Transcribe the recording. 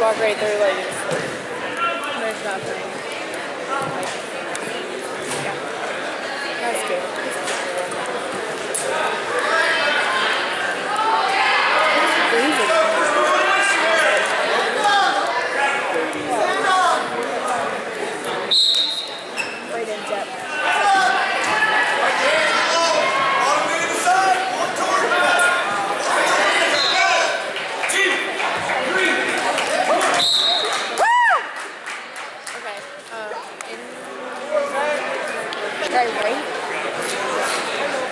walk right through like there's nothing. Right. End